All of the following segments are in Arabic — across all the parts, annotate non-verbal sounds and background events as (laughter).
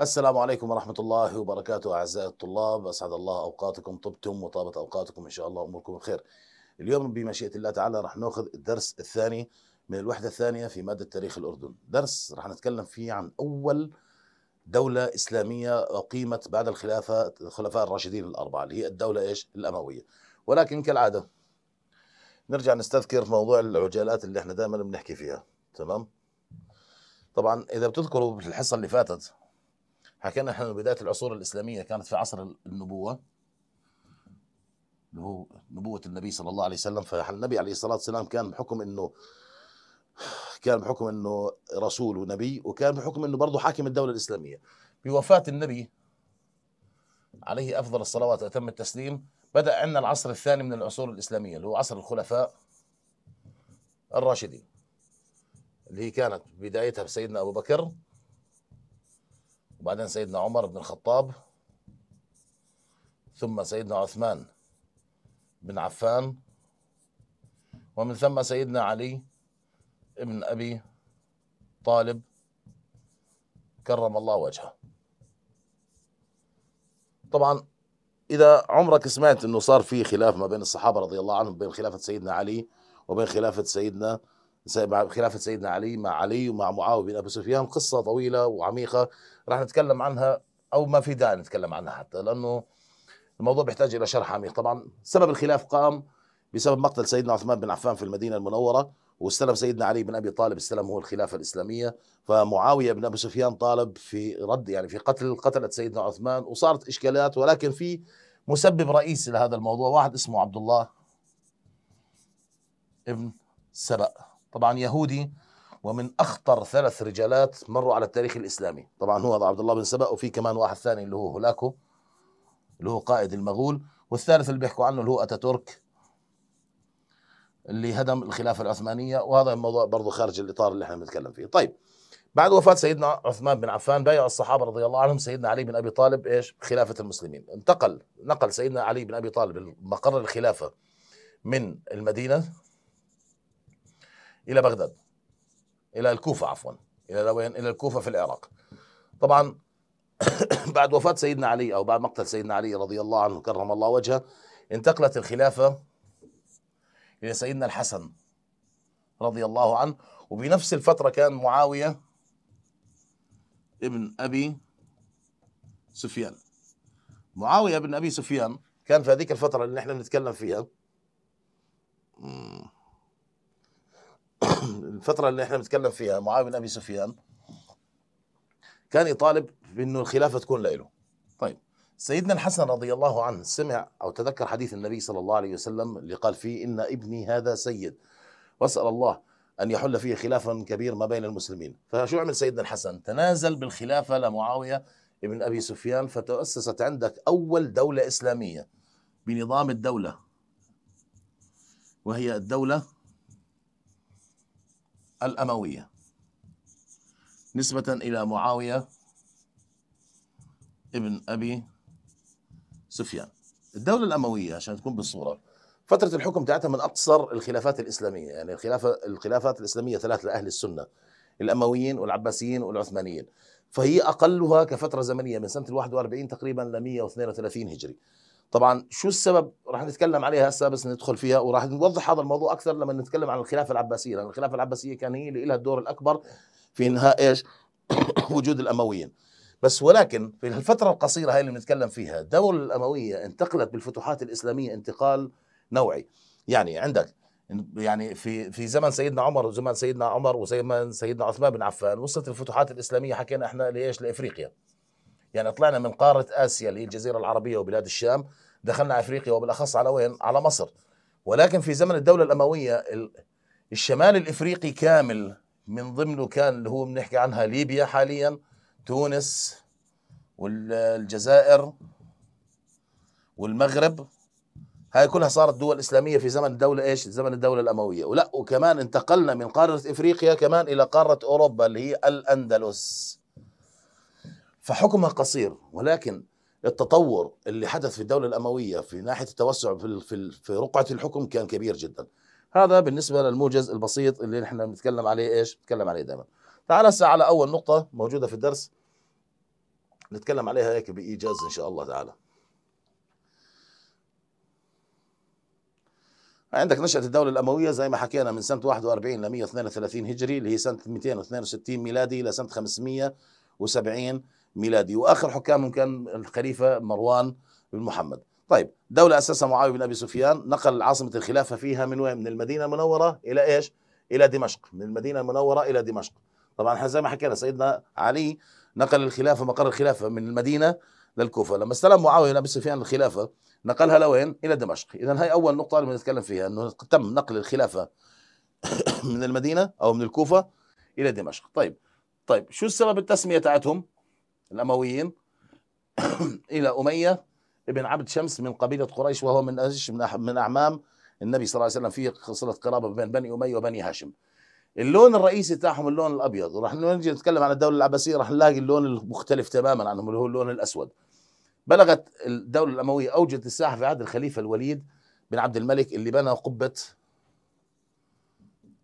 السلام عليكم ورحمة الله وبركاته أعزائي الطلاب. أسعد الله أوقاتكم طبتم وطابت أوقاتكم إن شاء الله أموركم بخير. اليوم بمشيئة الله تعالى رح ناخذ الدرس الثاني من الوحدة الثانية في مادة تاريخ الأردن. درس رح نتكلم فيه عن أول دولة إسلامية أقيمت بعد الخلافة الخلفاء الراشدين الأربعة اللي هي الدولة إيش؟ الأموية. ولكن كالعادة نرجع نستذكر موضوع العجالات اللي إحنا دائما بنحكي فيها تمام؟ طبعا إذا بتذكروا في الحصة اللي فاتت حكينا إحنا بداية العصور الإسلامية كانت في عصر النبوة. اللي هو نبوة النبي صلى الله عليه وسلم. فالنبي عليه الصلاة والسلام كان بحكم إنه كان بحكم إنه رسول ونبي وكان بحكم إنه برضه حاكم الدولة الإسلامية. بوفاة النبي عليه أفضل الصلوات وأتم التسليم بدأ عندنا العصر الثاني من العصور الإسلامية اللي هو عصر الخلفاء الراشدين. اللي هي كانت بدايتها بسيدنا أبو بكر وبعدين سيدنا عمر بن الخطاب ثم سيدنا عثمان بن عفان ومن ثم سيدنا علي ابن أبي طالب كرم الله وجهه. طبعا إذا عمرك سمعت إنه صار في خلاف ما بين الصحابة رضي الله عنهم بين خلافة سيدنا علي وبين خلافة سيدنا خلافة سيدنا علي مع علي ومع معاوية بن أبي سفيان قصة طويلة وعميقة راح نتكلم عنها أو ما في داعي نتكلم عنها حتى لأنه الموضوع بيحتاج إلى شرح عميق. طبعا سبب الخلاف قام بسبب مقتل سيدنا عثمان بن عفان في المدينة المنورة واستلم سيدنا علي بن أبي طالب استلم هو الخلافة الإسلامية. فمعاوية بن أبي سفيان طالب في رد يعني في قتل قتله سيدنا عثمان وصارت إشكالات ولكن في مسبب رئيسي لهذا الموضوع واحد اسمه عبد الله ابن سبأ. طبعا يهودي ومن أخطر ثلاث رجالات مروا على التاريخ الإسلامي. طبعا هو عبد الله بن سبأ وفي كمان واحد ثاني اللي هو هولاكو اللي هو قائد المغول. والثالث اللي بيحكوا عنه اللي هو أتاتورك اللي هدم الخلافة العثمانية. وهذا الموضوع برضه خارج الإطار اللي إحنا بنتكلم فيه. طيب بعد وفاة سيدنا عثمان بن عفان بايع الصحابة رضي الله عنهم سيدنا علي بن أبي طالب إيش؟ خلافة المسلمين. انتقل نقل سيدنا علي بن أبي طالب مقر الخلافة من المدينة إلى بغداد إلى الكوفة عفوا إلى وين إلى الكوفة في العراق. طبعا (coughs) بعد وفاة سيدنا علي أو بعد مقتل سيدنا علي رضي الله عنه كرم الله وجهه انتقلت الخلافة إلى سيدنا الحسن رضي الله عنه. وبنفس الفترة كان معاوية ابن أبي سفيان. معاوية بن أبي سفيان كان في هذيك الفترة اللي نحن بنتكلم فيها الفترة اللي إحنا بنتكلم فيها معاوية بن أبي سفيان كان يطالب بأنه الخلافة تكون له طيب سيدنا الحسن رضي الله عنه سمع أو تذكر حديث النبي صلى الله عليه وسلم اللي قال فيه إن ابني هذا سيد وأسأل الله أن يحل فيه خلافا كبير ما بين المسلمين. فشو عمل سيدنا الحسن؟ تنازل بالخلافة لمعاوية ابن أبي سفيان فتأسست عندك أول دولة إسلامية بنظام الدولة وهي الدولة الأموية. نسبة إلى معاوية ابن أبي سفيان. الدولة الأموية عشان تكون بالصورة. فترة الحكم تاعتها من أقصر الخلافات الإسلامية. يعني الخلافة الخلافات الإسلامية ثلاث لأهل السنة. الأمويين والعباسيين والعثمانيين. فهي أقلها كفترة زمنية من سنة ال 41 تقريبا ل 132 هجري. طبعا شو السبب راح نتكلم عليها هسه بس ندخل فيها وراح نوضح هذا الموضوع أكثر لما نتكلم عن الخلافه العباسية لأن الخلافه العباسية كان هي اللي لها الدور الأكبر في إنهاء إيش؟ (coughs) وجود الأمويين. بس ولكن في الفترة القصيرة هاي اللي بنتكلم فيها الدولة الأموية انتقلت بالفتوحات الإسلامية انتقال نوعي. يعني عندك يعني في في زمن سيدنا عمر وزمن سيدنا عمر وزمن سيدنا عثمان بن عفان وصلت الفتوحات الإسلامية حكينا إحنا لإيش؟ لإفريقيا. يعني طلعنا من قارة آسيا اللي هي الجزيرة العربية وبلاد الشام دخلنا أفريقيا وبالأخص على وين؟ على مصر ولكن في زمن الدولة الأموية الشمال الإفريقي كامل من ضمنه كان اللي هو بنحكي عنها ليبيا حاليا تونس والجزائر والمغرب هاي كلها صارت دول إسلامية في زمن الدولة إيش؟ زمن الدولة الأموية ولا وكمان انتقلنا من قارة إفريقيا كمان إلى قارة أوروبا اللي هي الأندلس فحكمها قصير ولكن التطور اللي حدث في الدولة الأموية في ناحية التوسع في في في رقعة الحكم كان كبير جدا. هذا بالنسبة للموجز البسيط اللي نحن بنتكلم عليه إيش؟ بنتكلم عليه دائما. تعال هسه على أول نقطة موجودة في الدرس. نتكلم عليها هيك بإيجاز إن شاء الله تعالى. عندك نشأة الدولة الأموية زي ما حكينا من سنة 41 ل 132 هجري اللي هي سنة 262 ميلادي إلى سنة 570 ميلادي. وآخر حكامهم كان الخليفة مروان بن محمد. طيب دولة أسسها معاوية بن أبي سفيان نقل عاصمة الخلافة فيها من وين؟ من المدينة المنورة إلى إيش؟ إلى دمشق. من المدينة المنورة إلى دمشق. طبعا إحنا زي ما حكينا سيدنا علي نقل الخلافة مقر الخلافة من المدينة للكوفة. لما استلم معاوية بن أبي سفيان الخلافة نقلها لوين؟ إلى دمشق. إذا هاي أول نقطة اللي بنتكلم فيها أنه تم نقل الخلافة (coughs) من المدينة أو من الكوفة إلى دمشق. طيب طيب شو السبب التسمية تاعتهم؟ الأمويين (coughs) إلى أمية ابن عبد شمس من قبيلة قريش وهو من إيش من أعمام النبي صلى الله عليه وسلم في صلة قرابة بين بني أمية وبني هاشم. اللون الرئيسي تاعهم اللون الأبيض. وراح نجي نتكلم عن الدولة العباسية راح نلاقي اللون المختلف تماما عنهم اللي هو اللون الأسود. بلغت الدولة الأموية اوجت الساحة في عهد الخليفة الوليد بن عبد الملك اللي بنى قبة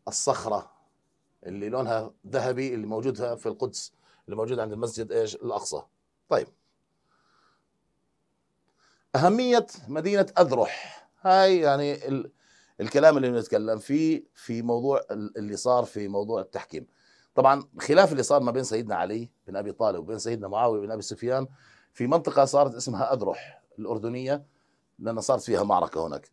الصخرة اللي لونها ذهبي اللي موجودها في القدس. اللي موجود عند المسجد إيش؟ الأقصى. طيب. أهمية مدينة أذرح. هاي يعني ال... الكلام اللي بنتكلم فيه في موضوع اللي صار في موضوع التحكيم. طبعا خلاف اللي صار ما بين سيدنا علي بن أبي طالب وبين سيدنا معاوية بن أبي سفيان في منطقة صارت اسمها أذرح الأردنية لأن صارت فيها معركة هناك.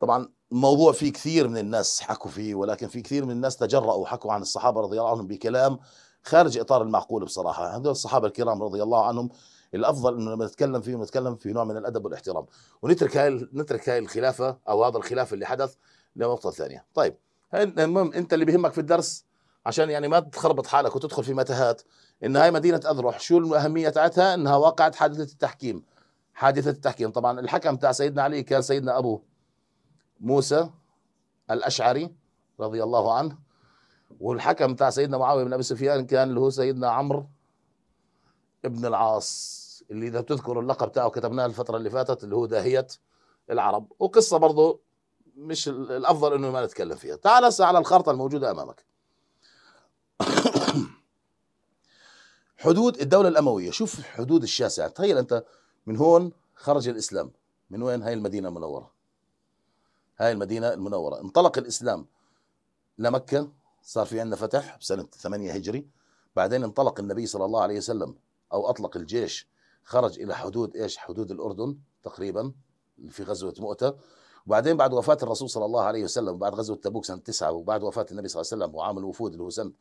طبعا الموضوع فيه كثير من الناس حكوا فيه ولكن في كثير من الناس تجرأوا وحكوا عن الصحابة رضي الله عنهم بكلام خارج إطار المعقول بصراحة. هذول الصحابة الكرام رضي الله عنهم الأفضل إنه لما نتكلم فيه نتكلم في نوع من الأدب والاحترام. ونترك هاي نترك هاي الخلافة أو هذا الخلاف اللي حدث لنقطة ثانية. طيب المهم أنت اللي بيهمك في الدرس عشان يعني ما تخربط حالك وتدخل في متاهات إن هاي مدينة أذرح شو الاهميه تاعتها إنها وقعت حادثة التحكيم. حادثة التحكيم. طبعا الحكم تاع سيدنا علي كان سيدنا أبو موسى الأشعري رضي الله عنه والحكم تاع سيدنا معاوية بن أبي سفيان كان اللي هو سيدنا عمرو ابن العاص اللي إذا بتذكروا اللقب تاعه كتبناه الفترة اللي فاتت اللي هو داهية العرب. وقصة برضه مش الأفضل إنه ما نتكلم فيها. تعال هسه على الخارطه الموجودة أمامك. (coughs) حدود الدولة الأموية. شوف الحدود الشاسعة تخيل أنت من هون خرج الإسلام. من وين؟ هاي المدينة المنورة. هاي المدينة المنورة. انطلق الإسلام لمكة. صار في عندنا فتح بسنة 8 هجري. بعدين انطلق النبي صلى الله عليه وسلم أو أطلق الجيش خرج إلى حدود إيش؟ حدود الأردن تقريبا في غزوة مؤتة. وبعدين بعد وفاة الرسول صلى الله عليه وسلم وبعد غزوة تبوك سنة تسعة وبعد وفاة النبي صلى الله عليه وسلم وعام الوفود اللي هو سنة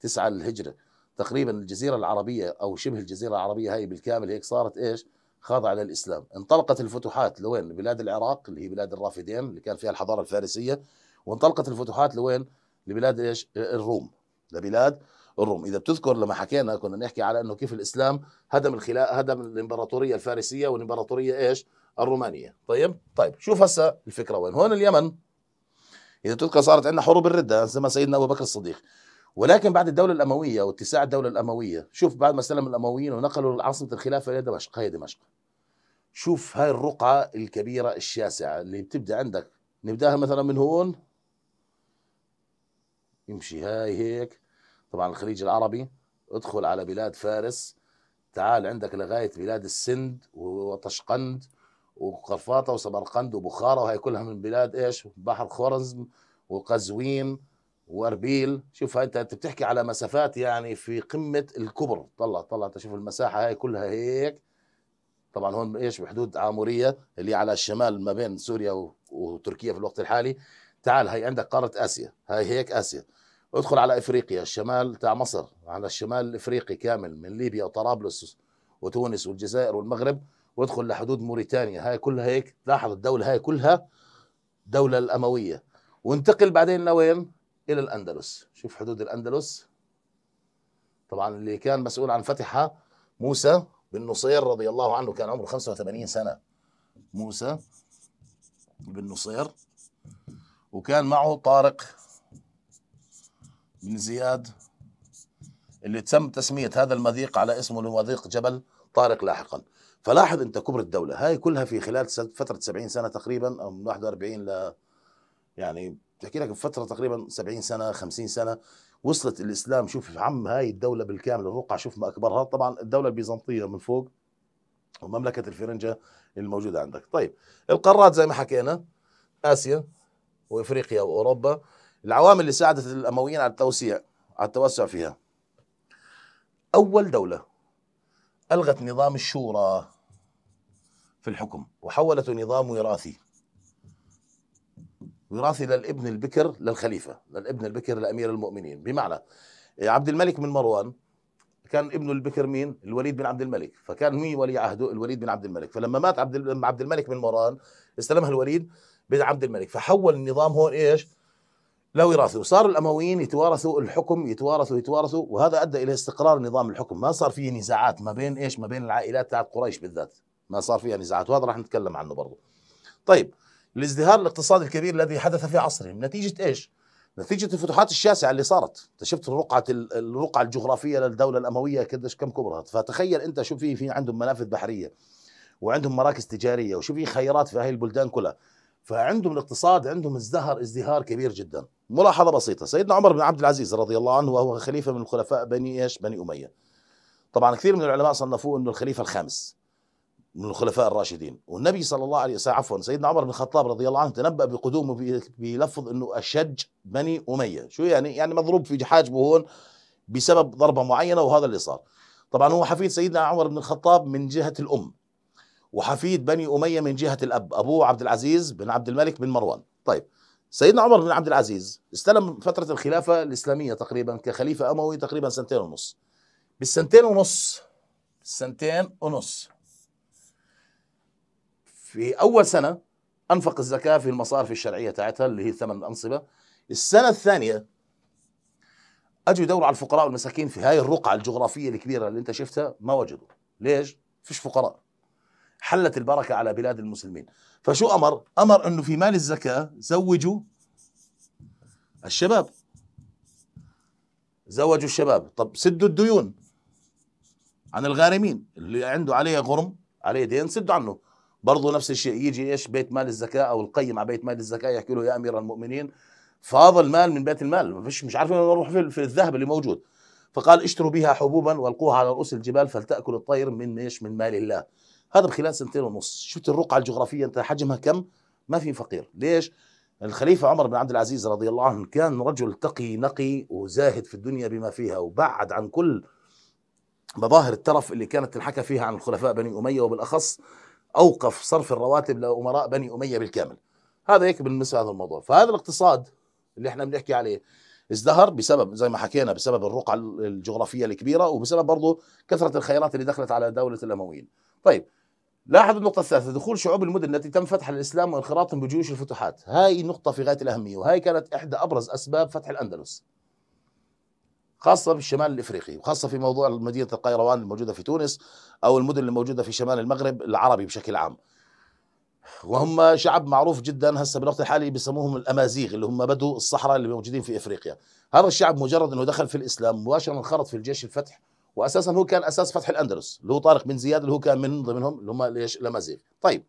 تسعة للهجرة تقريبا الجزيرة العربية أو شبه الجزيرة العربية هاي بالكامل هيك صارت إيش؟ خاضعة للإسلام. انطلقت الفتوحات لوين؟ بلاد العراق اللي هي بلاد الرافدين اللي كان فيها الحضارة الفارسية. وانطلقت الفتوحات لوين؟ لبلاد إيش؟ الروم. لبلاد الروم. إذا بتذكر لما حكينا كنا نحكي على إنه كيف الإسلام هدم الخلاء هدم الإمبراطورية الفارسية والإمبراطورية إيش؟ الرومانية. طيب؟ طيب شوف هسه الفكرة وين. هون اليمن. إذا تذكر صارت عندنا حروب الردة زي ما سيدنا أبو بكر الصديق. ولكن بعد الدولة الأموية واتساع الدولة الأموية شوف بعد ما استلم الأمويين ونقلوا عاصمة الخلافة إلى دمشق هي دمشق. شوف هاي الرقعة الكبيرة الشاسعة اللي بتبدأ عندك. نبدأها مثلا من هون. يمشي هاي هيك. طبعا الخليج العربي ادخل على بلاد فارس. تعال عندك لغاية بلاد السند وطشقند وقرفاطة وسمرقند وبخارى وهي كلها من بلاد إيش؟ بحر خورزم وقزوين وأربيل. شوف انت انت بتحكي على مسافات يعني في قمة الكبر. طلع طلع تشوف المساحة هاي كلها هيك. طبعا هون إيش؟ بحدود عامورية اللي على الشمال ما بين سوريا وتركيا في الوقت الحالي. تعال هاي عندك قارة آسيا. هاي هيك آسيا. ادخل على إفريقيا الشمال تاع مصر على الشمال الإفريقي كامل من ليبيا وطرابلس وتونس والجزائر والمغرب وادخل لحدود موريتانيا. هاي كلها هيك لاحظ الدولة هاي كلها دولة الأموية. وانتقل بعدين لوين؟ إلى الأندلس. شوف حدود الأندلس. طبعا اللي كان مسؤول عن فتحها موسى بن نصير رضي الله عنه كان عمره 85 سنة. موسى بن نصير. وكان معه طارق. بن زياد اللي تم تسمية هذا المضيق على اسمه لمضيق جبل طارق لاحقا. فلاحظ أنت كبر الدولة. هاي كلها في خلال فترة 70 سنة تقريبا أو من 41 ل يعني بتحكي لك بفترة تقريبا 70 سنة 50 سنة وصلت الإسلام. شوف عم هاي الدولة بالكامل الرقعه شوف ما أكبرها. طبعا الدولة البيزنطية من فوق ومملكة الفرنجة الموجودة عندك. طيب القارات زي ما حكينا آسيا وإفريقيا وأوروبا. العوامل اللي ساعدت الأمويين على التوسيع على التوسع فيها أول دولة ألغت نظام الشورى في الحكم وحولته نظام وراثي وراثي للابن البكر للخليفة للابن البكر لأمير المؤمنين بمعنى عبد الملك من مروان كان ابنه البكر مين؟ الوليد بن عبد الملك، فكان مين ولي عهده؟ الوليد بن عبد الملك، فلما مات عبد عبد الملك من مروان استلمها الوليد بن عبد الملك، فحول النظام هون إيش؟ لوراثه، وصار الأمويين يتوارثوا الحكم يتوارثوا يتوارثوا وهذا أدى إلى استقرار نظام الحكم، ما صار فيه نزاعات ما بين إيش؟ ما بين العائلات تاعت قريش بالذات، ما صار فيها نزاعات وهذا راح نتكلم عنه برضه. طيب الازدهار الاقتصادي الكبير الذي حدث في عصرهم نتيجة إيش؟ نتيجة الفتوحات الشاسعة اللي صارت أنت شفت الرقعة الرقعة الجغرافية للدولة الأموية قديش كم كبرت فتخيل أنت شو في في عندهم منافذ بحرية وعندهم مراكز تجارية وشو في خيرات في هاي البلدان كلها فعندهم الاقتصاد عندهم ازدهر ازدهار كبير جدا. ملاحظة بسيطة سيدنا عمر بن عبد العزيز رضي الله عنه وهو خليفة من الخلفاء بني إيش؟ بني أمية. طبعا كثير من العلماء صنفوه إنه الخليفة الخامس من الخلفاء الراشدين. والنبي صلى الله عليه وسلم عفوا سيدنا عمر بن الخطاب رضي الله عنه تنبأ بقدومه بيلفظ إنه أشج بني أمية. شو يعني؟ يعني مضروب في حاجبه هون بسبب ضربة معينة وهذا اللي صار. طبعا هو حفيد سيدنا عمر بن الخطاب من جهة الأم. وحفيد بني أمية من جهة الأب ابوه عبد العزيز بن عبد الملك بن مروان. طيب سيدنا عمر بن عبد العزيز استلم فترة الخلافة الإسلامية تقريبا كخليفة أموي تقريبا سنتين ونص. بالسنتين ونص سنتين ونص. في أول سنة أنفق الزكاة في المصارف الشرعية تاعتها اللي هي ثمان انصبه السنة الثانية اجوا يدوروا على الفقراء والمساكين في هاي الرقعة الجغرافية الكبيرة اللي أنت شفتها ما وجدوا. ليش؟ فيش فقراء. حلت البركة على بلاد المسلمين. فشو أمر؟ أمر أنه في مال الزكاة زوجوا الشباب. زوجوا الشباب. طب سدوا الديون عن الغارمين. اللي عنده عليه غرم عليه دين سدوا عنه. برضه نفس الشيء يجي إيش؟ بيت مال الزكاة أو القيم على بيت مال الزكاة يحكي له يا أمير المؤمنين فاض المال من بيت المال. ما فيش مش عارفين نروح في, في الذهب اللي موجود. فقال اشتروا بها حبوبا والقوها على رؤوس الجبال فلتاكل الطير من إيش؟ من مال الله. هذا بخلال سنتين ونص. شفت الرقعة الجغرافية أنت حجمها كم؟ ما في فقير. ليش؟ الخليفة عمر بن عبد العزيز رضي الله عنه كان رجل تقي نقي وزاهد في الدنيا بما فيها وبعد عن كل مظاهر الترف اللي كانت تنحكى فيها عن الخلفاء بني أمية وبالأخص أوقف صرف الرواتب لأمراء بني أمية بالكامل. هذا هيك بالنسبة لهذا الموضوع. فهذا الاقتصاد اللي إحنا بنحكي عليه ازدهر بسبب زي ما حكينا بسبب الرقعة الجغرافية الكبيرة وبسبب برضه كثرة الخيرات اللي دخلت على دولة الأمويين. طيب لاحظ النقطة الثالثة دخول شعوب المدن التي تم فتح الإسلام وانخراطهم بجيوش الفتوحات. هاي نقطة في غاية الأهمية وهاي كانت إحدى أبرز أسباب فتح الأندلس خاصة بالشمال الإفريقي وخاصة في موضوع مدينة القيروان الموجودة في تونس أو المدن الموجودة في شمال المغرب العربي بشكل عام. وهم شعب معروف جدا هسه بالوقت الحالي بيسموهم الأمازيغ اللي هم بدو الصحراء اللي موجودين في إفريقيا. هذا الشعب مجرد إنه دخل في الإسلام مباشره انخرط في الجيش الفتح واساسا هو كان أساس فتح الأندلس. اللي هو طارق بن زياد اللي هو كان من ضمنهم اللي هم ليش؟ الامازيغ طيب.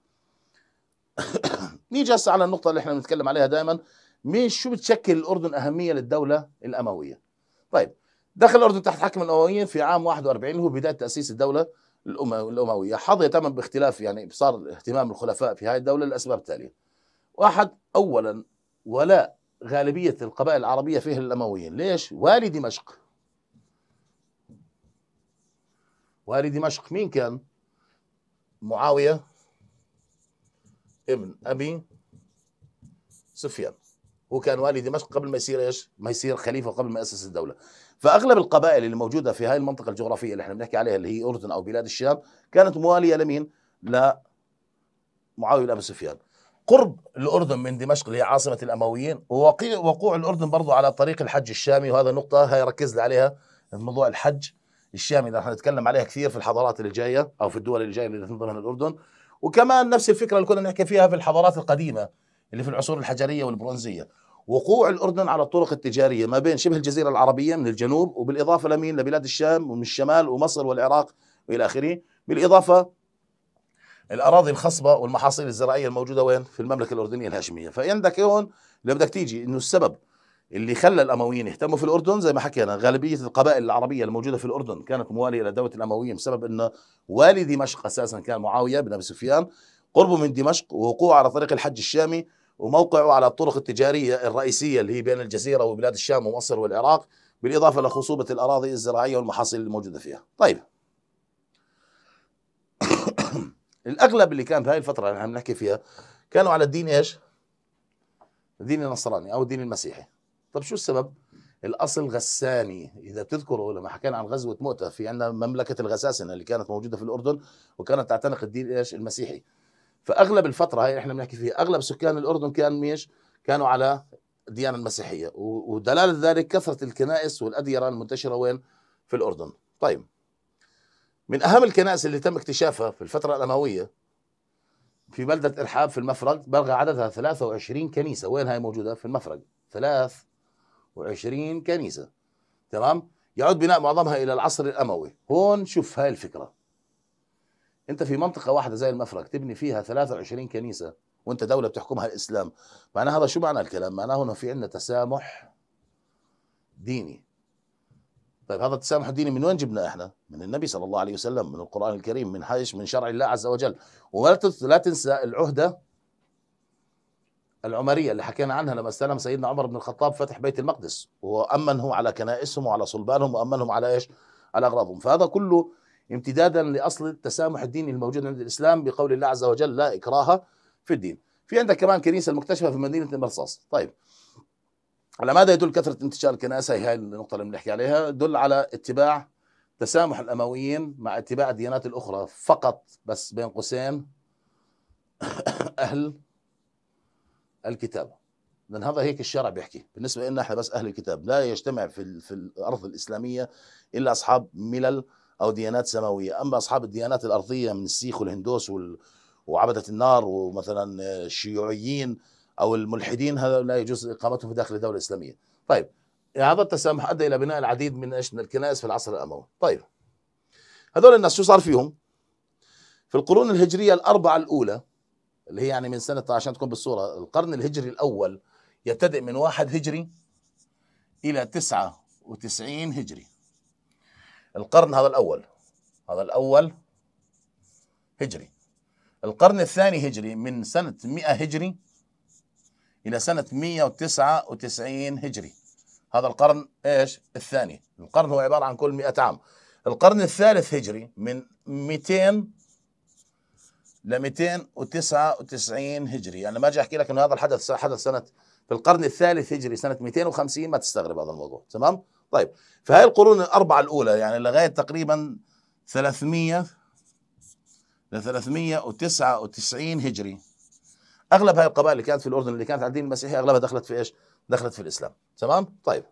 (coughs) نيجي هسه على النقطة اللي إحنا بنتكلم عليها دائما مش شو بتشكل الأردن أهمية للدولة الأموية؟ طيب. دخل الأردن تحت حكم الأمويين في عام 41 اللي هو بداية تأسيس الدولة الأموية. حظي تماما باختلاف يعني صار اهتمام الخلفاء في هذه الدولة للأسباب التالية واحد أولا ولاء غالبية القبائل العربية فيه الأمويين ليش؟ والي دمشق. والي دمشق مين كان؟ معاوية ابن أبي سفيان هو كان والي دمشق قبل ما يصير إيش؟ ما يصير خليفة قبل ما يأسس الدولة. فأغلب القبائل اللي موجودة في هاي المنطقة الجغرافية اللي إحنا بنحكي عليها اللي هي أردن أو بلاد الشام كانت موالية لمين؟ ل معاويه بن أبي سفيان. قرب الأردن من دمشق اللي هي عاصمة الأمويين ووقوع الأردن برضه على طريق الحج الشامي وهذا نقطة هاي ركز لي عليها موضوع الحج الشامي اللي رح نتكلم عليها كثير في الحضارات اللي جاية أو في الدول اللي جاية اللي تنضمن الأردن. وكمان نفس الفكرة اللي كنا نحكي فيها في الحضارات القديمة اللي في العصور الحجرية والبرونزية. وقوع الأردن على الطرق التجارية ما بين شبه الجزيرة العربية من الجنوب وبالإضافة لمين؟ لبلاد الشام ومن الشمال ومصر والعراق وإلى آخره. بالإضافة الأراضي الخصبة والمحاصيل الزراعية الموجودة وين؟ في المملكة الأردنية الهاشمية. فعندك هون لو بدك تيجي إنه السبب اللي خلى الأمويين يهتموا في الأردن زي ما حكينا غالبية القبائل العربية الموجودة في الأردن كانت موالية لدوله الأمويين بسبب انه والي دمشق أساسا كان معاوية بن أبي سفيان قربه من دمشق ووقوعه على طريق الحج الشامي وموقعه على الطرق التجارية الرئيسية اللي هي بين الجزيرة وبلاد الشام ومصر والعراق بالإضافة لخصوبه الأراضي الزراعية والمحاصيل الموجودة فيها. طيب (coughs) الأغلب اللي كان في هاي الفترة اللي عم نحكي فيها كانوا على الدين إيش؟ الدين النصراني أو الدين المسيحي. طب شو السبب؟ الأصل غساني إذا بتذكروا لما حكينا عن غزوة مؤتة في عندنا مملكة الغساسنة اللي كانت موجودة في الأردن وكانت تعتنق الدين إيش؟ المسيحي. فأغلب الفترة هاي إحنا بنحكي فيها أغلب سكان الأردن كان ميش؟ كانوا على الديانة المسيحية ودلاله ذلك كثرة الكنائس والاديره المنتشرة وين؟ في الأردن. طيب من أهم الكنائس اللي تم اكتشافها في الفترة الأموية في بلدة إرحاب في المفرق بلغ عددها 23 كنيسة، وين هاي موجودة؟ في المفرق. 23 كنيسة. تمام؟ يعود بناء معظمها إلى العصر الأموي، هون شوف هاي الفكرة. أنت في منطقة واحدة زي المفرق تبني فيها 23 كنيسة وأنت دولة بتحكمها الإسلام، معناه هذا شو معنى الكلام؟ معناه إنه في عندنا تسامح ديني طيب هذا التسامح الديني من وين جبنا إحنا؟ من النبي صلى الله عليه وسلم من القرآن الكريم من حيش من شرع الله عز وجل ولا لا تنسى العهدة العمرية اللي حكينا عنها لما استلم سيدنا عمر بن الخطاب فتح بيت المقدس وامنهم على كنائسهم وعلى صلبانهم وامنهم على إيش؟ على أغراضهم. فهذا كله امتدادا لأصل التسامح الديني الموجود عند الإسلام بقول الله عز وجل لا إكراه في الدين. في عندك كمان كنيسة المكتشفة في مدينة المرصاص، طيب. على ماذا يدل كثرة انتشار الكنائس هي النقطة اللي بنحكي عليها. دل على اتباع تسامح الأمويين مع اتباع الديانات الأخرى فقط بس بين قوسين (coughs) أهل الكتاب لأن هذا هيك الشرع بيحكي بالنسبة لنا إحنا بس أهل الكتاب لا يجتمع في في الأرض الإسلامية إلا أصحاب ملل أو ديانات سماوية أما أصحاب الديانات الأرضية من السيخ والهندوس وال وعبدة النار ومثلا الشيوعيين أو الملحدين هذا لا يجوز إقامتهم في داخل الدولة الإسلامية. طيب هذا التسامح أدى إلى بناء العديد من إيش من الكنائس في العصر الأموي. طيب هذول الناس شو صار فيهم؟ في القرون الهجرية الأربعة الأولى اللي هي يعني من سنة عشان تكون بالصورة القرن الهجري الأول يبتدئ من واحد هجري إلى تسعة وتسعين هجري. القرن هذا الأول هذا الأول هجري. القرن الثاني هجري من سنة 100 هجري إلى سنة 199 هجري. هذا القرن إيش؟ الثاني. القرن هو عبارة عن كل 100 عام. القرن الثالث هجري من 200 ل 299 هجري. يعني ما أجي أحكي لك إنه هذا الحدث حدث سنة في القرن الثالث هجري سنة 250 ما تستغرب هذا الموضوع. تمام؟ طيب في هاي القرون الأربعة الأولى يعني لغاية تقريبا 300 ل 399 هجري. أغلب هاي القبائل اللي كانت في الأردن اللي كانت على الدين المسيحي أغلبها دخلت في إيش؟ دخلت في الإسلام. تمام؟ طيب.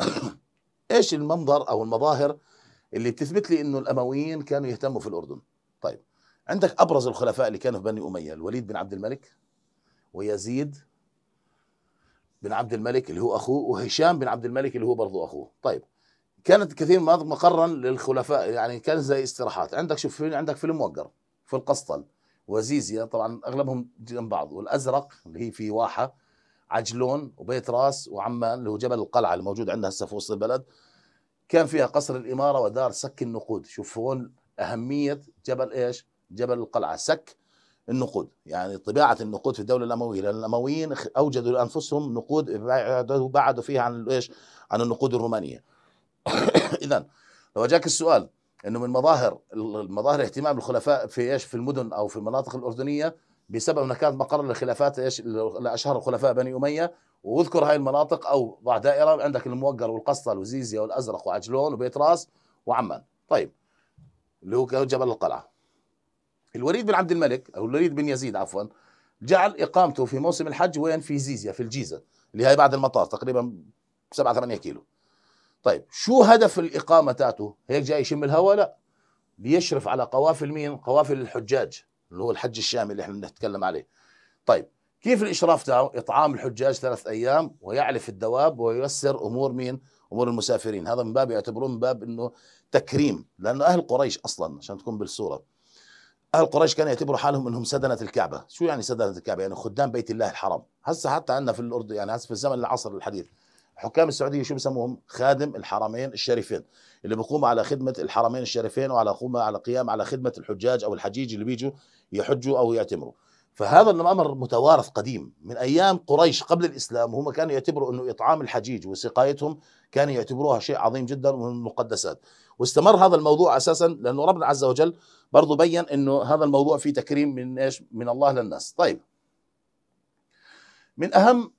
(coughs) إيش المنظر أو المظاهر اللي بتثبت لي إنه الأمويين كانوا يهتموا في الأردن؟ عندك أبرز الخلفاء اللي كانوا في بني أمية الوليد بن عبد الملك ويزيد بن عبد الملك اللي هو أخوه وهشام بن عبد الملك اللي هو برضه أخوه. طيب كانت كثير مقرا للخلفاء يعني كان زي استراحات. عندك شوف عندك فيلم موقر في القسطل وزيزيا طبعا أغلبهم جنب بعض والأزرق اللي هي في واحة عجلون وبيت راس وعمان اللي هو جبل القلعة الموجود عندنا هسه في وسط البلد. كان فيها قصر الإمارة ودار سك النقود. شوف هون أهمية جبل إيش؟ جبل القلعة سك النقود. يعني طباعه النقود في الدولة الأموية لأن الأمويين أوجدوا لأنفسهم نقود بعدوا فيها عن إيش؟ عن النقود الرومانية. (coughs) اذا لو جاك السؤال إنه من مظاهر المظاهر اهتمام الخلفاء في إيش؟ في المدن أو في المناطق الأردنية بسبب أنها كانت مقر لخلافات إيش؟ لأشهر الخلفاء بني أمية. واذكر هاي المناطق أو ضع دائرة عندك الموقر والقسطل وزيزيا والأزرق وعجلون وبيت راس وعمان. طيب اللي هو جبل القلعة. الوليد بن عبد الملك أو الوليد بن يزيد عفوا جعل إقامته في موسم الحج وين في زيزيا في الجيزة اللي هي بعد المطار تقريبا 7 8 كيلو. طيب شو هدف الإقامة تاعته؟ هيك جاي يشم الهواء لا. بيشرف على قوافل مين؟ قوافل الحجاج اللي هو الحج الشامي اللي إحنا بنتكلم عليه. طيب كيف الإشراف تاعه؟ إطعام الحجاج ثلاث أيام ويعلف الدواب وييسر أمور مين؟ أمور المسافرين. هذا من باب يعتبروه من باب أنه تكريم لأنه أهل قريش أصلا عشان تكون بالصورة. أهل قريش كانوا يعتبروا حالهم إنهم سدنة الكعبة، شو يعني سدنة الكعبة؟ يعني خدام بيت الله الحرام، هسه حتى عندنا في الأردن يعني هسه في الزمن العصر الحديث حكام السعودية شو بسموهم؟ خادم الحرمين الشريفين، اللي بيقوموا على خدمة الحرمين الشريفين وعلى قومه على قيام على خدمة الحجاج أو الحجيج اللي بيجوا يحجوا أو يعتمروا. فهذا الأمر متوارث قديم من أيام قريش قبل الإسلام وهم كانوا يعتبروا إنه إطعام الحجيج وسقايتهم كانوا يعتبروها شيء عظيم جدا ومن المقدسات واستمر هذا الموضوع أساسا لأنه ربنا عز وجل برضه بين إنه هذا الموضوع فيه تكريم من إيش؟ من الله للناس، طيب. من أهم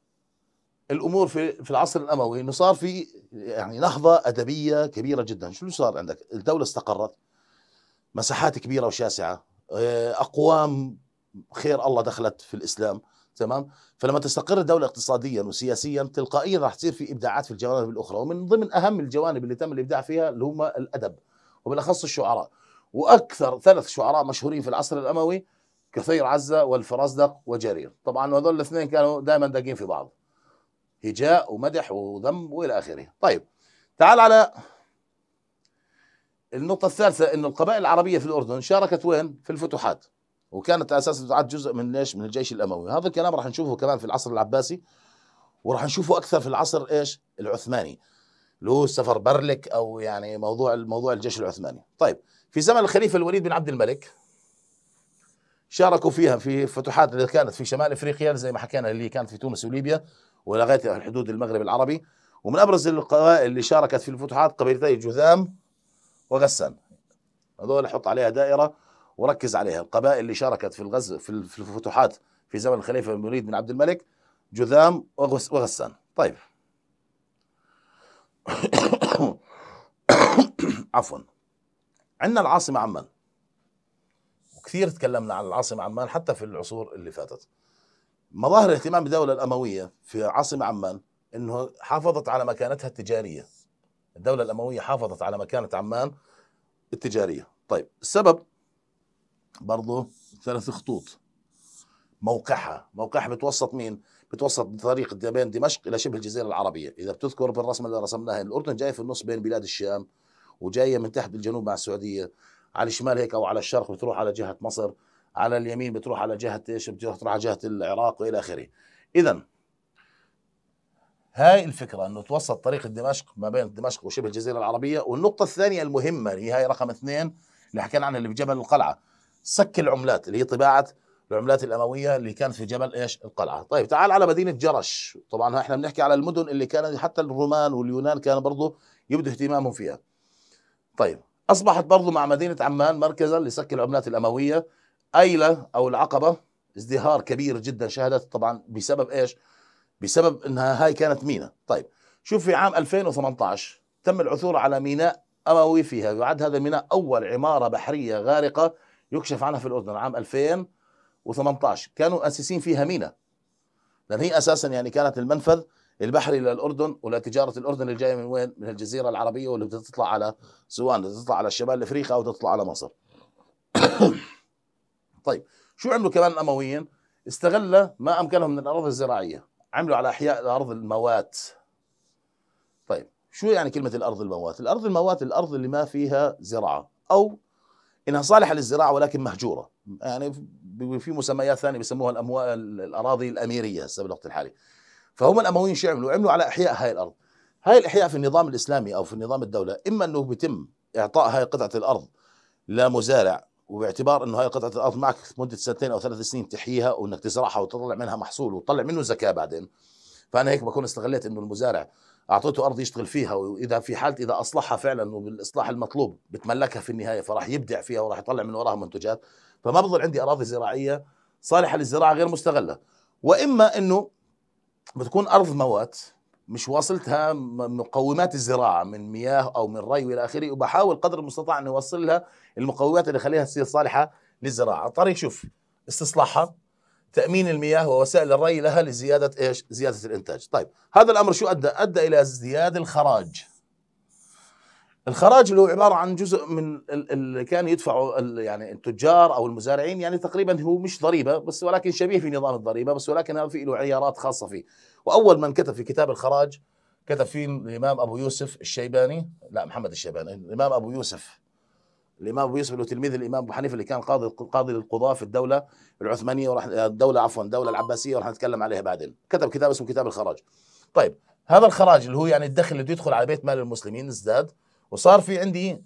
الأمور في في العصر الأموي إنه صار في يعني نهضة أدبية كبيرة جدا، شو صار عندك؟ الدولة استقرت. مساحات كبيرة وشاسعة، آه، أقوام خير الله دخلت في الإسلام، تمام؟ فلما تستقر الدولة اقتصاديا وسياسيا تلقائيا راح تصير في إبداعات في الجوانب الأخرى، ومن ضمن أهم الجوانب اللي تم الإبداع فيها اللي هم الأدب وبالأخص الشعراء. وأكثر ثلاث شعراء مشهورين في العصر الأموي كثير عزة والفرزدق وجرير طبعا هذول الاثنين كانوا دائما داقين في بعض هجاء ومدح وذم وإلى آخره طيب تعال على النقطة الثالثة انه القبائل العربية في الأردن شاركت وين؟ في الفتوحات وكانت أساس الفتوحات جزء من ليش؟ من الجيش الأموي، هذا الكلام راح نشوفه كمان في العصر العباسي وراح نشوفه أكثر في العصر إيش؟ العثماني اللي هو سفر برلك أو يعني موضوع الموضوع الجيش العثماني، طيب في زمن الخليفة الوليد بن عبد الملك شاركوا فيها في فتوحات اللي كانت في شمال إفريقيا زي ما حكينا اللي كانت في تونس وليبيا ولغاية حدود المغرب العربي. ومن أبرز القبائل اللي شاركت في الفتوحات قبيلتي جذام وغسان. هذول حط عليها دائرة. وركز عليها. القبائل اللي شاركت في الغزو في الفتوحات في زمن الخليفة الوليد بن عبد الملك جذام وغسان. طيب. (coughs) عفوا. عندنا العاصمة عمان. وكثير تكلمنا عن العاصمة عمان حتى في العصور اللي فاتت. مظاهر اهتمام الدولة الأموية في عاصمة عمان أنه حافظت على مكانتها التجارية. الدولة الأموية حافظت على مكانة عمان التجارية. طيب. السبب برضو ثلاث خطوط. موقعها. موقعها بتوسط مين؟ بتوسط طريق بين دمشق إلى شبه الجزيرة العربية. إذا بتذكر بالرسمة اللي رسمناها الأردن جاي في النص بين بلاد الشام وجاية من تحت بالجنوب مع السعودية. على الشمال هيك أو على الشرق بتروح على جهة مصر على اليمين بتروح على جهة إيش؟ بتروح على جهة العراق وإلى آخره. اذا هاي الفكرة إنه توسط طريق دمشق ما بين دمشق وشبه الجزيرة العربية. والنقطة الثانية المهمة اللي هي هاي رقم اثنين اللي حكينا عنها اللي بجبل القلعة. سك العملات اللي هي طباعة العملات الأموية اللي كانت في جبل إيش؟ القلعة. طيب تعال على مدينة جرش. طبعا إحنا بنحكي على المدن اللي كانت حتى الرومان واليونان كانوا برضه يبدوا اهتمامهم فيها. طيب أصبحت برضو مع مدينة عمان مركزا لسك العملات الأموية. أيلة أو العقبة ازدهار كبير جدا شهدت طبعا بسبب إيش؟ بسبب أنها هاي كانت ميناء. طيب شوف في عام 2018 تم العثور على ميناء أموي فيها. يعد هذا الميناء أول عمارة بحرية غارقة يكشف عنها في الأردن عام 2018 كانوا أساسين فيها ميناء لأن هي أساسا يعني كانت المنفذ البحري للاردن ولتجاره الأردن اللي جاية من وين؟ من الجزيرة العربية واللي بدها تطلع على بدها تطلع على الشمال الافريقي أو تطلع على مصر. (coughs) طيب شو عملوا كمان الأمويين؟ استغل ما أمكنهم من الأراضي الزراعية، عملوا على أحياء الأرض الموات. طيب شو يعني كلمة الأرض الموات؟ الأرض الموات الأرض اللي ما فيها زراعة أو إنها صالحة للزراعة ولكن مهجورة، يعني في مسميات ثانية بيسموها الاموال الأراضي الأميرية هسه بالوقت الحالي. فهم الأمويين شو عملوا؟ عملوا على إحياء هاي الأرض هاي الإحياء في النظام الإسلامي أو في النظام الدولة إما أنه بيتم إعطاء هاي قطعة الأرض لمزارع وباعتبار إنه هاي قطعة الأرض معك مده سنتين أو ثلاث سنين تحييها وإنك تزرعها وتطلع منها محصول وتطلع منه زكاة بعدين فأنا هيك بكون استغليت إنه المزارع اعطيته أرض يشتغل فيها وإذا في حالة إذا أصلحها فعلا وبالإصلاح المطلوب بتملكها في النهاية فراح يبدع فيها وراح يطلع من وراها منتجات. فما بضل عندي أراضي زراعية صالحة للزراعة غير مستغلة. وإما إنه بتكون أرض موات مش واصلتها مقومات الزراعة من مياه أو من ري وإلى آخره وبحاول قدر المستطاع إني اوصل لها المقومات اللي خليها تصير صالحة للزراعة، طريق شوف استصلاحها تأمين المياه ووسائل الري لها لزيادة إيش؟ زيادة الإنتاج، طيب هذا الأمر شو أدى؟ أدى إلى ازدياد الخراج الخراج اللي هو عبارة عن جزء من اللي كان يدفعه يعني التجار أو المزارعين يعني تقريبا هو مش ضريبة بس ولكن شبيه في نظام الضريبة بس ولكن هذا في له عيارات خاصة فيه وأول من كتب في كتاب الخراج كتب فيه الإمام أبو يوسف الشيباني لا محمد الشيباني الإمام أبو يوسف الإمام أبو يوسف هو تلميذ الإمام أبو حنيفة اللي كان قاضي قاضي للقضاه في الدولة العثمانية وراح الدولة عفوا الدولة العباسية وراح نتكلم عليها بعدين كتب كتاب اسمه كتاب الخراج طيب هذا الخراج اللي هو يعني الدخل اللي يدخل على بيت مال المسلمين ازداد وصار في عندي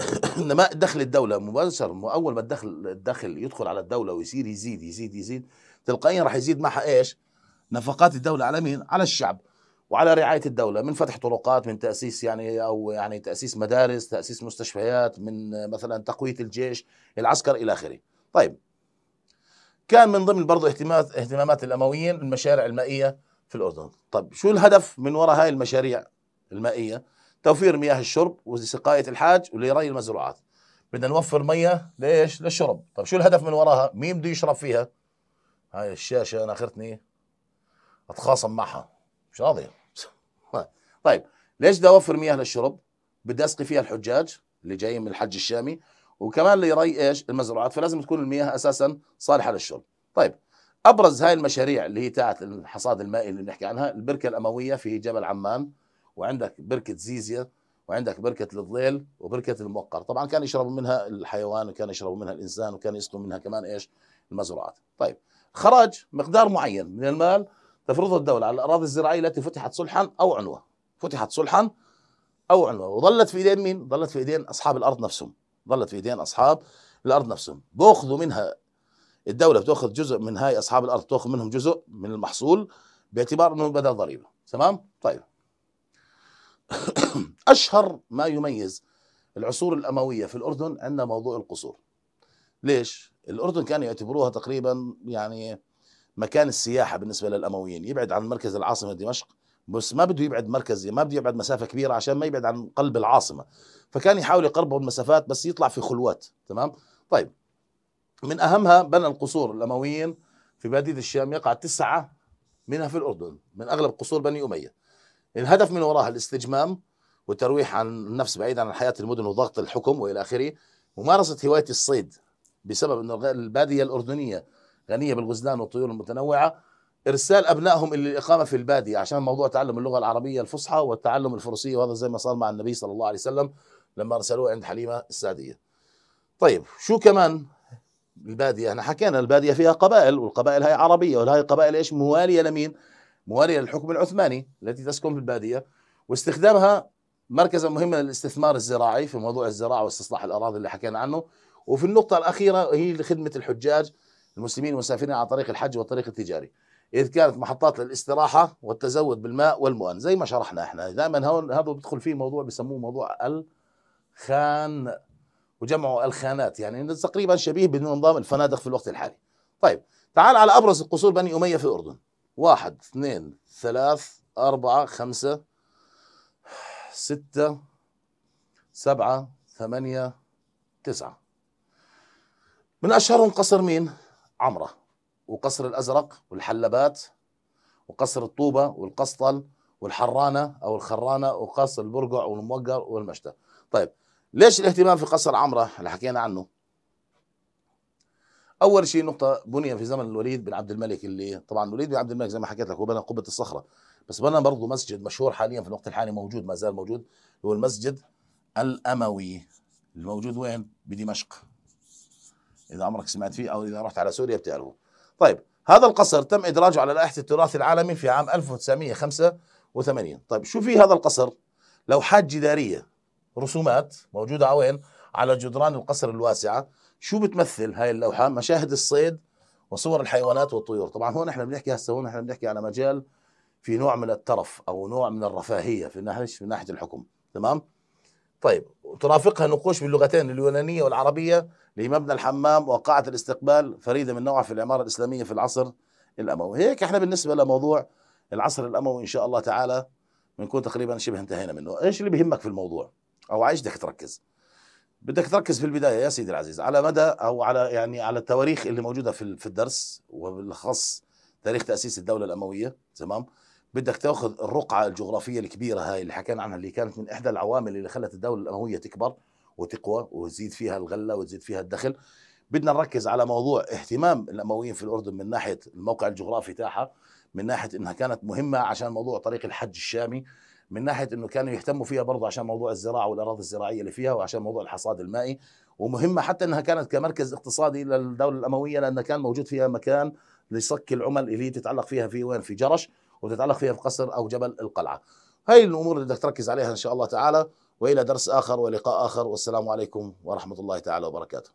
(coughs) نماء دخل الدولة مباشرة أول ما الدخل الدخل يدخل على الدولة ويصير يزيد يزيد يزيد تلقائيا راح يزيد معها إيش؟ نفقات الدولة على مين؟ على الشعب وعلى رعاية الدولة من فتح طرقات من تأسيس يعني أو يعني تأسيس مدارس تأسيس مستشفيات من مثلا تقوية الجيش العسكر إلى آخره. طيب كان من ضمن برضه اهتمامات اهتمامات الأمويين المشاريع المائية في الأردن. طيب شو الهدف من وراء هاي المشاريع المائية؟ توفير مياه الشرب وسقاية الحاج ولري المزروعات. بدنا نوفر مياه ليش للشرب. طيب شو الهدف من وراها؟ مين بده يشرب فيها؟ هاي الشاشة أنا أخرتني أتخاصم معها. مش راضية طيب ليش بدي أوفر مياه للشرب بدي أسقي فيها الحجاج اللي جايين من الحج الشامي وكمان ليري إيش؟ المزروعات فلازم تكون المياه أساسا صالحة للشرب. طيب أبرز هاي المشاريع اللي هي تاعت الحصاد المائي اللي بنحكي عنها البركة الأموية في جبل عمان وعندك بركة زيزيا وعندك بركة الضليل وبركة الموقر. طبعا كان يشربوا منها الحيوان وكان يشربوا منها الإنسان وكان يسقوا منها كمان إيش؟ المزروعات. طيب خرج مقدار معين من المال تفرضه الدولة على الأراضي الزراعية التي فتحت صلحا أو عنوه فتحت صلحا أو عنوه وظلت في ايدين مين؟ ظلت في ايدين أصحاب الأرض نفسهم. ظلت في ايدين أصحاب الأرض نفسهم. بيأخذوا منها الدولة بتأخذ جزء من هاي أصحاب الأرض تاخذ منهم جزء من المحصول باعتبار انه بدل ضريبه تمام؟ طيب. (coughs) أشهر ما يميز العصور الأموية في الأردن عندنا موضوع القصور. ليش؟ الأردن كانوا يعتبروها تقريبا يعني مكان السياحة بالنسبة للأمويين. يبعد عن مركز العاصمة دمشق بس ما بده يبعد مركز ما بده يبعد مسافة كبيرة عشان ما يبعد عن قلب العاصمة. فكان يحاول يقربوا المسافات بس يطلع في خلوات تمام؟ طيب من أهمها بنى القصور الأمويين في باديه الشام يقع تسعة منها في الأردن من أغلب قصور بني أمية. الهدف من وراها الاستجمام والترويح عن النفس بعيدا عن حياة المدن وضغط الحكم وإلى آخره. ممارسة هواية الصيد بسبب إن البادية الأردنية غنية بالغزلان والطيور المتنوعة. إرسال أبنائهم إلى الإقامة في البادية عشان موضوع تعلم اللغة العربية الفصحى والتعلم الفروسية وهذا زي ما صار مع النبي صلى الله عليه وسلم لما أرسلوه عند حليمة السعديه. طيب شو كمان البادية؟ إحنا حكينا البادية فيها قبائل والقبائل هاي عربية وهي القبائل إيش؟ موالية لمين؟ موالية للحكم العثماني التي تسكن في البادية. واستخدامها مركزا مهما للاستثمار الزراعي في موضوع الزراعة واستصلاح الأراضي اللي حكينا عنه. وفي النقطة الأخيرة هي لخدمة الحجاج المسلمين المسافرين عن طريق الحج والطريق التجاري. إذ كانت محطات للاستراحة والتزود بالماء والمؤن زي ما شرحنا إحنا. دائما هون هذا بيدخل فيه موضوع بسموه موضوع الخان وجمعوا الخانات يعني تقريبا شبيه بنظام الفنادق في الوقت الحالي. طيب تعال على أبرز القصور بني أمية في الأردن واحد اثنين ثلاث أربعة خمسة ستة سبعة ثمانية تسعة. من أشهرهم قصر مين؟ عمرة. وقصر الأزرق والحلبات وقصر الطوبة والقسطل والحرانة أو الخرانة وقصر البرقع والموقر والمشتى. طيب ليش الاهتمام في قصر عمرة اللي حكينا عنه؟ أول شيء نقطة بني في زمن الوليد بن عبد الملك اللي طبعا الوليد بن عبد الملك زي ما حكيت لك هو بنى قبة الصخرة بس بنى برضه مسجد مشهور حاليا في الوقت الحالي موجود ما زال موجود هو المسجد الأموي. الموجود وين؟ بدمشق. إذا عمرك سمعت فيه أو إذا رحت على سوريا بتعرفه. طيب هذا القصر تم إدراجه على لائحة التراث العالمي في عام 1985 طيب شو في هذا القصر؟ لوحات جدارية رسومات موجودة على وين؟ على جدران القصر الواسعة. شو بتمثل هاي اللوحة؟ مشاهد الصيد وصور الحيوانات والطيور. طبعا هون إحنا بنحكي هسه هون إحنا بنحكي على مجال في نوع من الترف أو نوع من الرفاهية في ناحيه في ناحية الحكم. تمام؟ طيب وترافقها نقوش باللغتين اليونانية والعربية. لمبنى الحمام وقاعة الاستقبال فريدة من نوعها في العماره الإسلامية في العصر الأموي. هيك إحنا بالنسبة لموضوع العصر الأموي إن شاء الله تعالى بنكون تقريبا شبه انتهينا منه. إيش اللي بيهمك في الموضوع؟ أو عايش بدك تركز؟ بدك تركز في البداية يا سيدي العزيز على مدى أو على يعني على التواريخ اللي موجودة في في الدرس وبالاخص تاريخ تأسيس الدولة الأموية تمام؟ بدك تأخذ الرقعة الجغرافية الكبيرة هاي اللي حكينا عنها اللي كانت من إحدى العوامل اللي خلت الدولة الأموية تكبر. وتقوى وتزيد فيها الغلة وتزيد فيها الدخل. بدنا نركز على موضوع اهتمام الأمويين في الأردن من ناحية الموقع الجغرافي تاعها من ناحية إنها كانت مهمة عشان موضوع طريق الحج الشامي من ناحية إنه كانوا يهتموا فيها برضه عشان موضوع الزراعة والأراضي الزراعية اللي فيها وعشان موضوع الحصاد المائي. ومهمة حتى إنها كانت كمركز اقتصادي للدولة الأموية لأنه كان موجود فيها مكان لصك العمل اللي تتعلق فيها في وين؟ في جرش وتتعلق فيها في قصر أو جبل القلعة. هاي الأمور اللي بدك تركز عليها إن شاء الله تعالى. وإلى درس آخر ولقاء آخر والسلام عليكم ورحمة الله تعالى وبركاته.